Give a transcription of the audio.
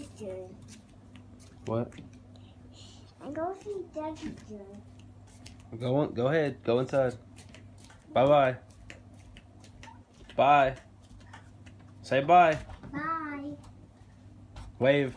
see doing. What? I'm going to see Ducky's doing. Go on. Go ahead. Go inside. Bye bye. Bye. Say bye. Bye. Wave.